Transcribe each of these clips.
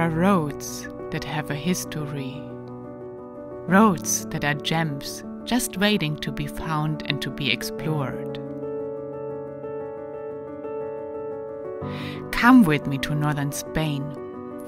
are roads that have a history. Roads that are gems just waiting to be found and to be explored. Come with me to northern Spain.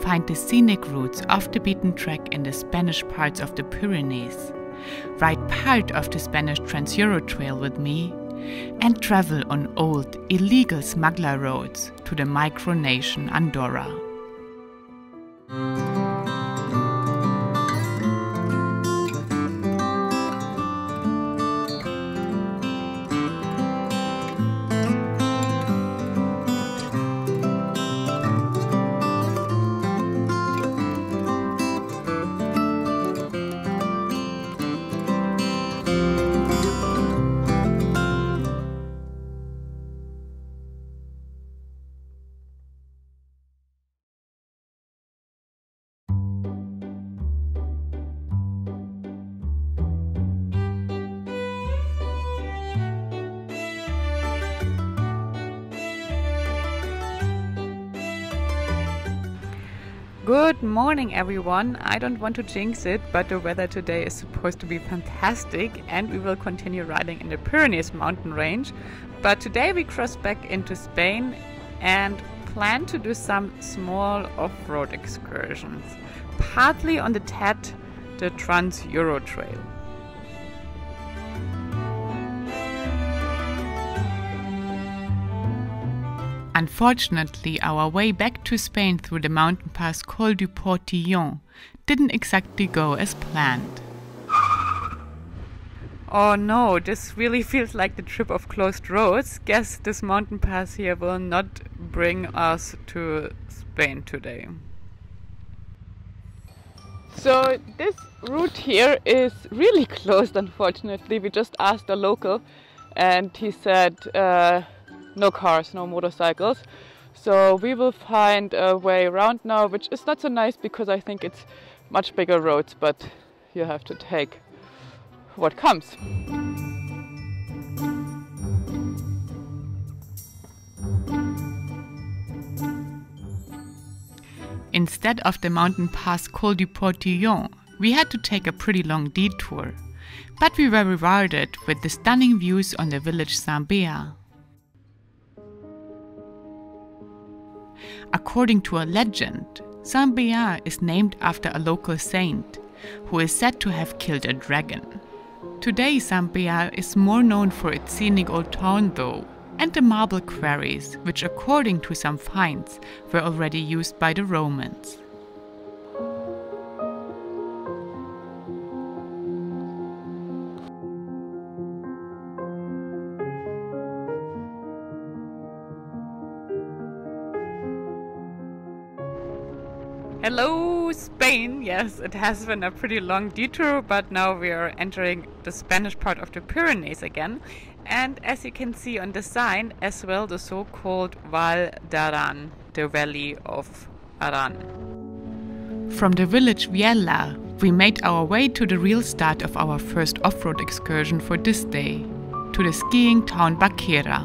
Find the scenic routes off the beaten track in the Spanish parts of the Pyrenees. Ride part of the Spanish Trans Euro Trail with me and travel on old, illegal smuggler roads to the micronation Andorra. Good morning, everyone. I don't want to jinx it, but the weather today is supposed to be fantastic, and we will continue riding in the Pyrenees mountain range. But today we cross back into Spain and plan to do some small off road excursions, partly on the TET, the Trans Euro Trail. Unfortunately, our way back to Spain through the mountain pass Col du Portillon didn't exactly go as planned. Oh no, this really feels like the trip of closed roads. Guess this mountain pass here will not bring us to Spain today. So this route here is really closed unfortunately. We just asked a local and he said uh, no cars, no motorcycles. So we will find a way around now, which is not so nice because I think it's much bigger roads, but you have to take what comes. Instead of the mountain pass Col du Portillon, we had to take a pretty long detour. But we were rewarded with the stunning views on the village Saint-Béat. According to a legend, Saint-Béat is named after a local saint who is said to have killed a dragon. Today, Saint-Béat is more known for its scenic old town, though, and the marble quarries, which, according to some finds, were already used by the Romans. Hello, Spain! Yes, it has been a pretty long detour, but now we are entering the Spanish part of the Pyrenees again. And as you can see on the sign, as well the so called Val d'Aran, the Valley of Aran. From the village Viella, we made our way to the real start of our first off road excursion for this day, to the skiing town Baqueira.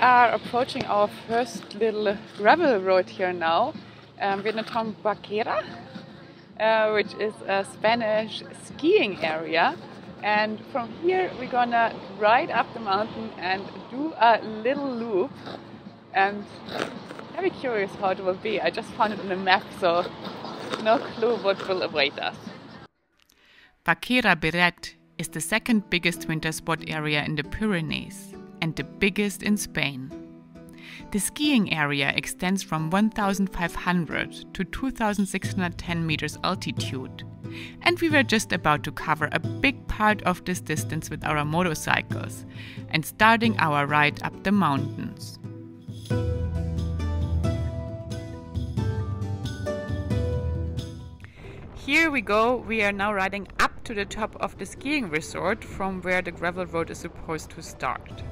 Are approaching our first little gravel road here now. Um, we're in the town Baqueira, uh, which is a Spanish skiing area. And from here, we're gonna ride up the mountain and do a little loop. And I'm very curious how it will be. I just found it on the map, so no clue what will await us. Baqueira Beret is the second biggest winter sport area in the Pyrenees and the biggest in Spain. The skiing area extends from 1,500 to 2,610 meters altitude, and we were just about to cover a big part of this distance with our motorcycles and starting our ride up the mountains. Here we go, we are now riding up to the top of the skiing resort from where the gravel road is supposed to start.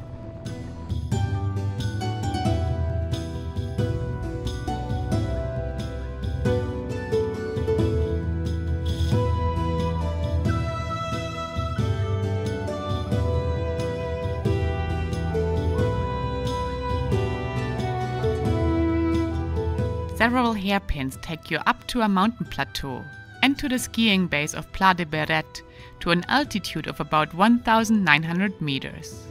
Several hairpins take you up to a mountain plateau and to the skiing base of Pla de Beret to an altitude of about 1,900 meters.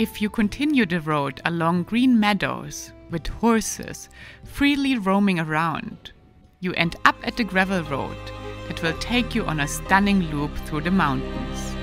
If you continue the road along green meadows with horses freely roaming around, you end up at the gravel road that will take you on a stunning loop through the mountains.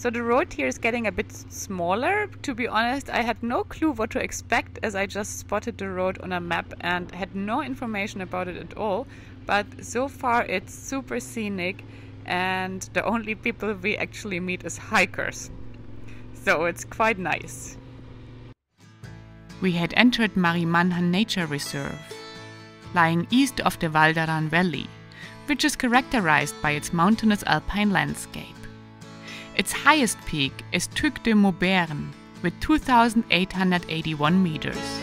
So the road here is getting a bit smaller. To be honest, I had no clue what to expect as I just spotted the road on a map and had no information about it at all. But so far it's super scenic and the only people we actually meet is hikers. So it's quite nice. We had entered Marimanha Nature Reserve, lying east of the Val d'Aran Valley, which is characterized by its mountainous alpine landscape. Its highest peak is Tuc de Maubèrme with 2,881 meters.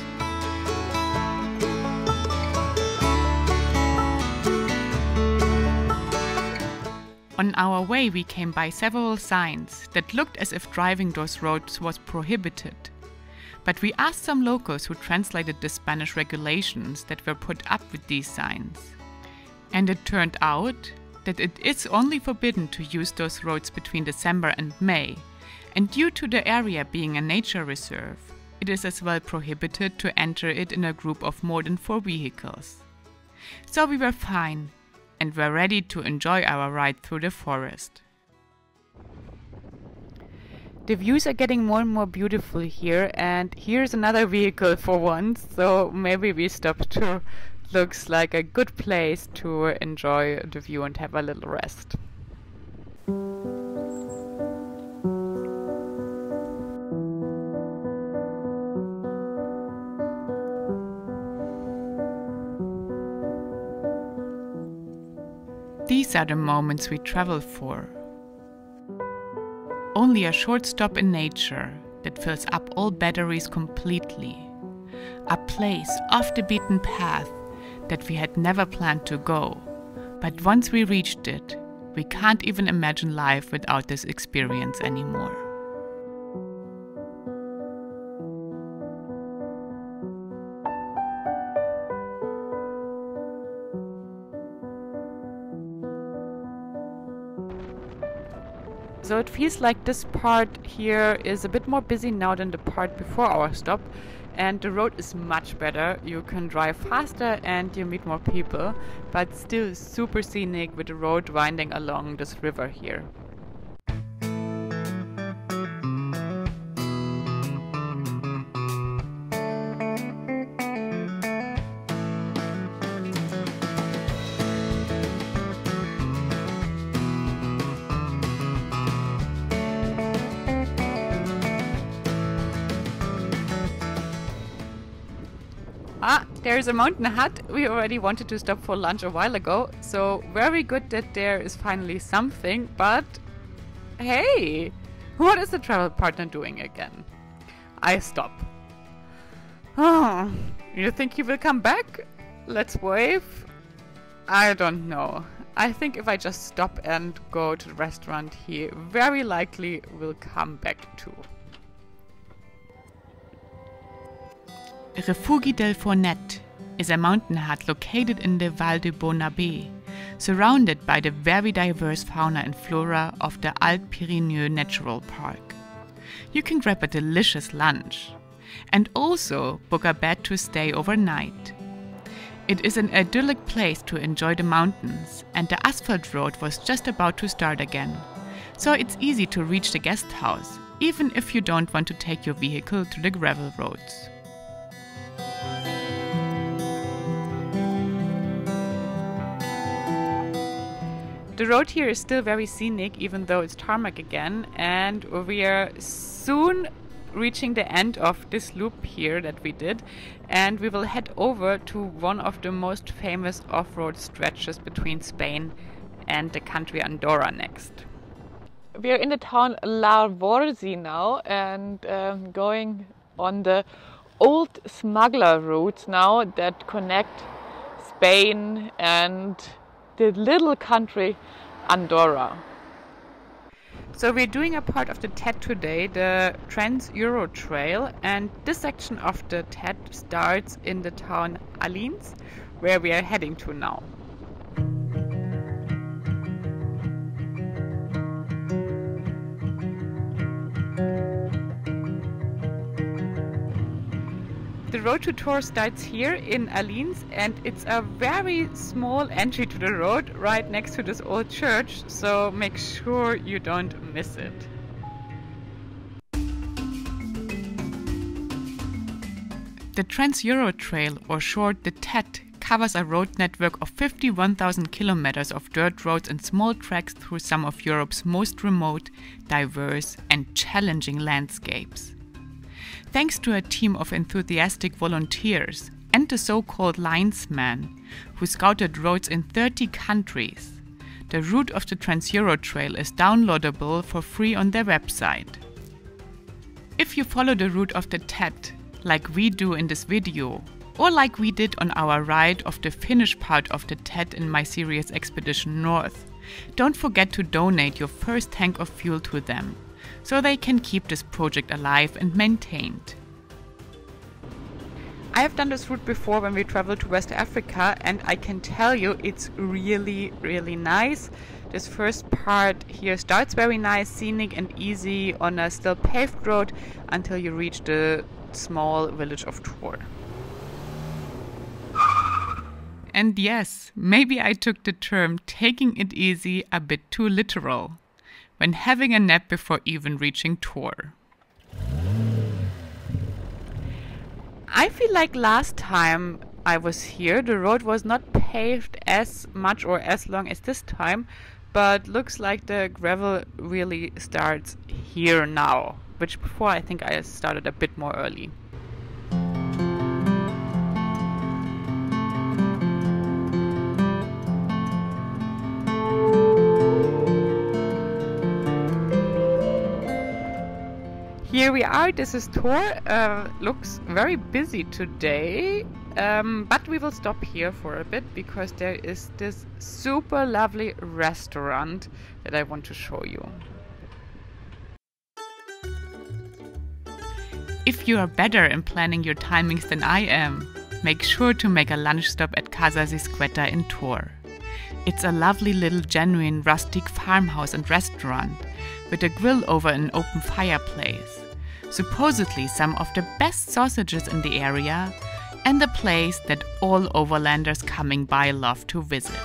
On our way, we came by several signs that looked as if driving those roads was prohibited. But we asked some locals who translated the Spanish regulations that were put up with these signs. And it turned out that it is only forbidden to use those roads between December and May, and due to the area being a nature reserve, it is as well prohibited to enter it in a group of more than four vehicles. So we were fine and were ready to enjoy our ride through the forest. The views are getting more and more beautiful here, and here's another vehicle for once, so maybe we stop to looks like a good place to enjoy the view and have a little rest. These are the moments we travel for. Only a short stop in nature that fills up all batteries completely. A place off the beaten path that we had never planned to go. But once we reached it, we can't even imagine life without this experience anymore. So it feels like this part here is a bit more busy now than the part before our stop and the road is much better. You can drive faster and you meet more people, but still super scenic with the road winding along this river here. Ah, there's a mountain hut. We already wanted to stop for lunch a while ago, so very good that there is finally something, but hey, what is the travel partner doing again? I stop. Oh, you think he will come back? Let's wave? I don't know. I think if I just stop and go to the restaurant he very likely will come back too. Refugi del Fornet is a mountain hut located in the Val de Bonabé, surrounded by the very diverse fauna and flora of the Alt Pyrénées Natural Park. You can grab a delicious lunch and also book a bed to stay overnight. It is an idyllic place to enjoy the mountains, and the asphalt road was just about to start again. So it's easy to reach the guest house, even if you don't want to take your vehicle to the gravel roads. The road here is still very scenic, even though it's tarmac again, and we are soon reaching the end of this loop here that we did, and we will head over to one of the most famous off road stretches between Spain and the country Andorra next. We are in the town La Llavorsi now and um, going on the old smuggler routes now that connect Spain and the little country Andorra. So we're doing a part of the TET today, the Trans Euro Trail, and this section of the TET starts in the town Alins, where we are heading to now. Road to starts here in Alins and it's a very small entry to the road right next to this old church, so make sure you don't miss it. The Trans-Euro Trail, or short the TET, covers a road network of 51,000 kilometers of dirt roads and small tracks through some of Europe's most remote, diverse, and challenging landscapes. Thanks to a team of enthusiastic volunteers and the so called linesman who scouted roads in 30 countries, the route of the Trans-Euro Trail is downloadable for free on their website. If you follow the route of the TET, like we do in this video, or like we did on our ride of the Finnish part of the TET in my series Expedition North, don't forget to donate your first tank of fuel to them so they can keep this project alive and maintained. I have done this route before when we traveled to West Africa, and I can tell you it's really, really nice. This first part here starts very nice, scenic, and easy on a still paved road until you reach the small village of Tor. And yes, maybe I took the term taking it easy a bit too literal when having a nap before even reaching Tor. I feel like last time I was here, the road was not paved as much or as long as this time, but looks like the gravel really starts here now, which before I think I started a bit more early. Here we are. This is Tor. Uh, looks very busy today, um, but we will stop here for a bit because there is this super lovely restaurant that I want to show you. If you are better in planning your timings than I am, make sure to make a lunch stop at Casa Sisqueta in Tor. It's a lovely little genuine rustic farmhouse and restaurant with a grill over an open fireplace supposedly some of the best sausages in the area, and a place that all overlanders coming by love to visit.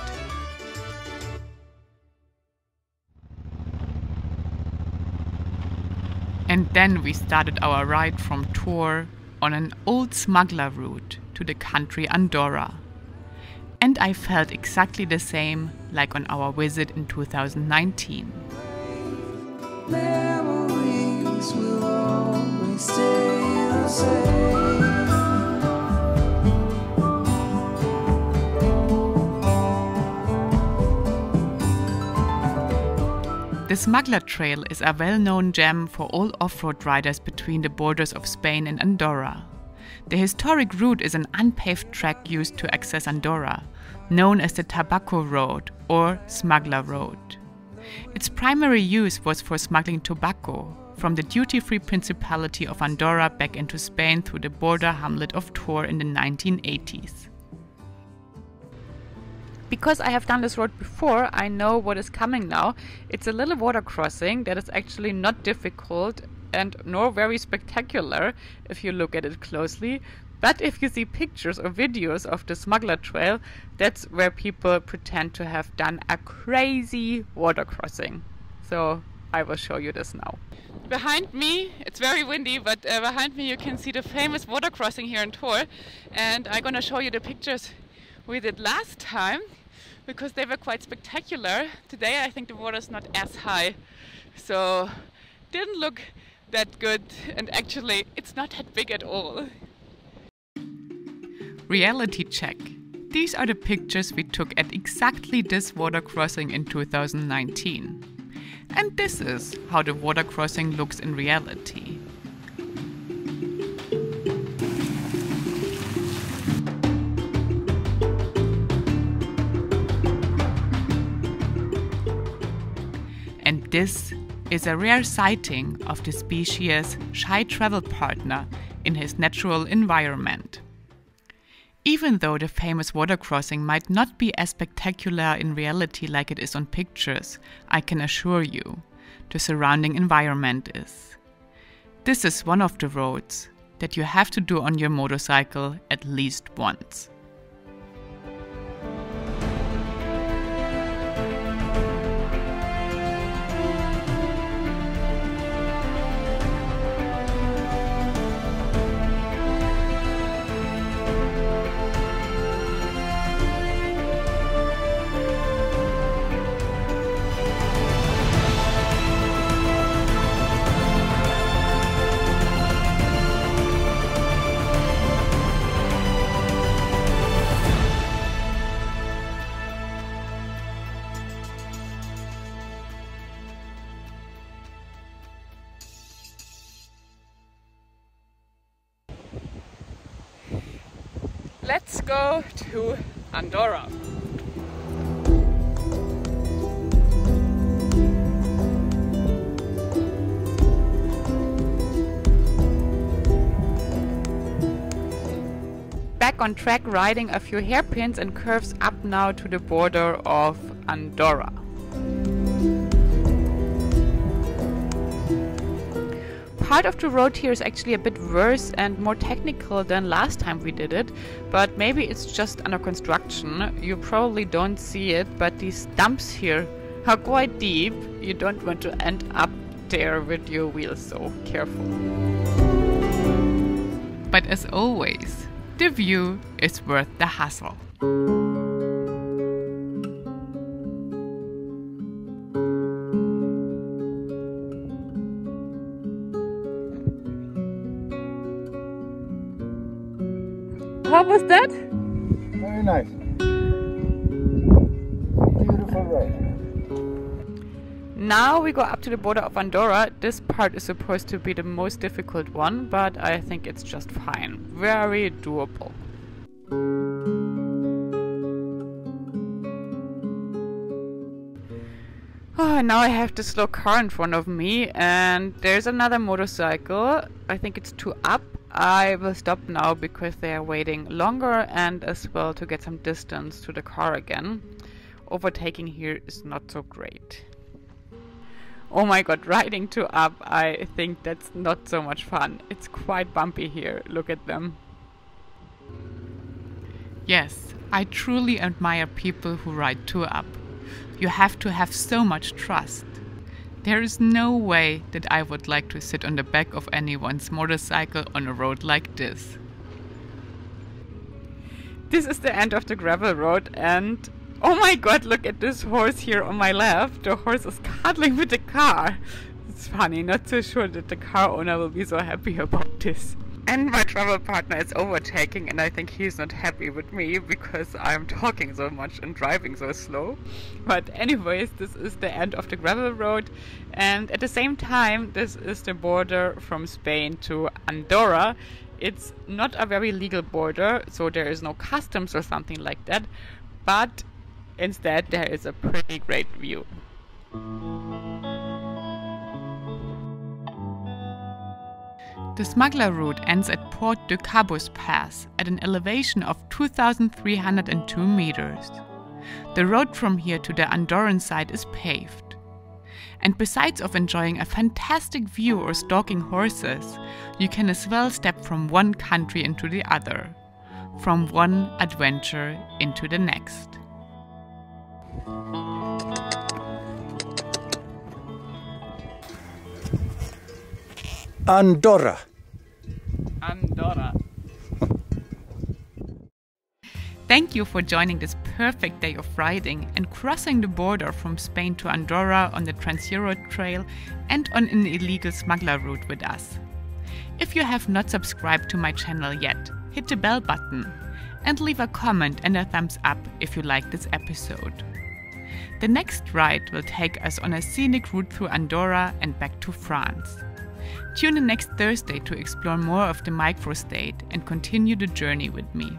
And then we started our ride from Tor on an old smuggler route to the country Andorra. And I felt exactly the same like on our visit in 2019. The Smuggler Trail is a well known gem for all off road riders between the borders of Spain and Andorra. The historic route is an unpaved track used to access Andorra, known as the Tobacco Road or Smuggler Road. Its primary use was for smuggling tobacco from the duty free Principality of Andorra back into Spain through the border hamlet of Tor in the 1980s. Because I have done this road before, I know what is coming now. It's a little water crossing that is actually not difficult and nor very spectacular if you look at it closely. But if you see pictures or videos of the smuggler trail, that's where people pretend to have done a crazy water crossing. So I will show you this now. Behind me, it's very windy, but uh, behind me you can see the famous water crossing here in Tor. And I'm gonna show you the pictures we did last time because they were quite spectacular. Today I think the water is not as high, so didn't look that good and actually it's not that big at all. Reality check. These are the pictures we took at exactly this water crossing in 2019. And this is how the water crossing looks in reality. This is a rare sighting of the species' shy travel partner in his natural environment. Even though the famous water crossing might not be as spectacular in reality like it is on pictures, I can assure you, the surrounding environment is. This is one of the roads that you have to do on your motorcycle at least once. Let's go to Andorra. Back on track riding a few hairpins and curves up now to the border of Andorra. Part of the road here is actually a bit worse and more technical than last time we did it, but maybe it's just under construction. You probably don't see it, but these dumps here are quite deep. You don't want to end up there with your wheels, so careful. But as always, the view is worth the hassle. Now we go up to the border of Andorra. This part is supposed to be the most difficult one, but I think it's just fine. Very doable. Oh, now I have this slow car in front of me, and there's another motorcycle. I think it's two up I will stop now because they are waiting longer and as well to get some distance to the car again. Overtaking here is not so great. Oh my god, riding two up, I think that's not so much fun. It's quite bumpy here, look at them. Yes, I truly admire people who ride two up. You have to have so much trust. There is no way that I would like to sit on the back of anyone's motorcycle on a road like this. This is the end of the gravel road and oh my god, look at this horse here on my left. The horse is cuddling with the car. It's funny, not so sure that the car owner will be so happy about this. And my travel partner is overtaking, and I think he's not happy with me because I'm talking so much and driving so slow. But, anyways, this is the end of the gravel road, and at the same time, this is the border from Spain to Andorra. It's not a very legal border, so there is no customs or something like that, but instead there is a pretty great view. The smuggler route ends at Port de Cabus Pass at an elevation of 2,302 meters. The road from here to the Andorran side is paved. And besides of enjoying a fantastic view or stalking horses, you can as well step from one country into the other, from one adventure into the next. Andorra. Andorra. Thank you for joining this perfect day of riding and crossing the border from Spain to Andorra on the Trans-Euro Trail and on an illegal smuggler route with us. If you have not subscribed to my channel yet, hit the bell button and leave a comment and a thumbs up if you like this episode. The next ride will take us on a scenic route through Andorra and back to France. Tune in next Thursday to explore more of the microstate and continue the journey with me.